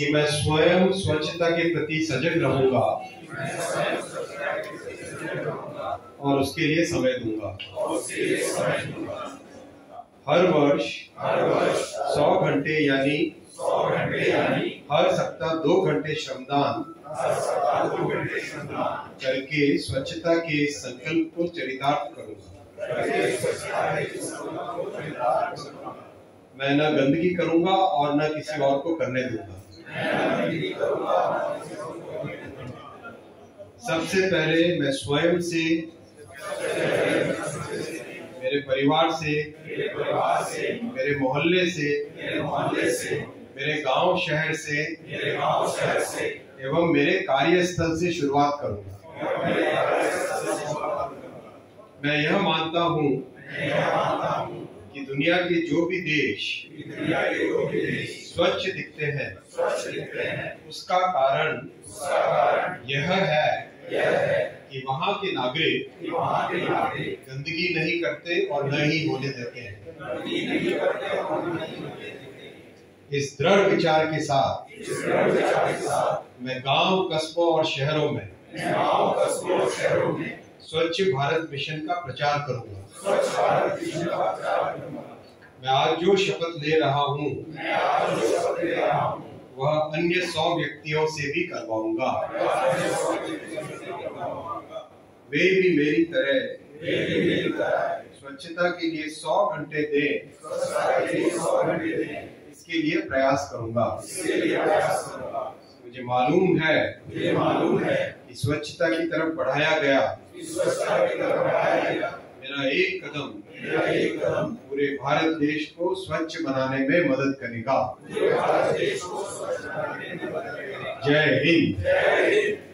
कि मैं स्वयं स्वच्छता के प्रति सजग रहूँगा और उसके लिए समय दूँगा। हर वर्ष सौ घंटे यानी हर सप्ताह दो घंटे श्रमदान करके स्वच्छता के संकल्प को चरितार्थ करूँगा। मैं न गंदगी करूँगा और न किसी और को करने दूँगा। सबसे पहले मैं स्वयं से, मेरे परिवार से, मेरे मोहल्ले से, मेरे गाँव शहर से, एवं मेरे कार्यस्थल से शुरुआत करूँगा। मैं यह मानता हूँ कि दुनिया के जो भी देश स्वच्छ दिखते हैं। उसका कारण यह है कि वहाँ के नागरिक गंदगी नहीं करते और न ही होने देते हैं। इस दृढ़ विचार के साथ मैं गाँव कस्बों और शहरों में स्वच्छ भारत मिशन का प्रचार करूँगा। मैं आज जो शपथ ले रहा हूँ, वह अन्य सौ व्यक्तियों से भी करवाऊँगा। वे भी मेरी तरह। स्वच्छता के लिए सौ घंटे दें। इसके लिए प्रयास करूँगा। मुझे मालूम है कि स्वच्छता की तरफ़ बढ़ाया गया। एक कदम पूरे भारत देश को स्वच्छ बनाने में मदद करेगा। जय हिंद।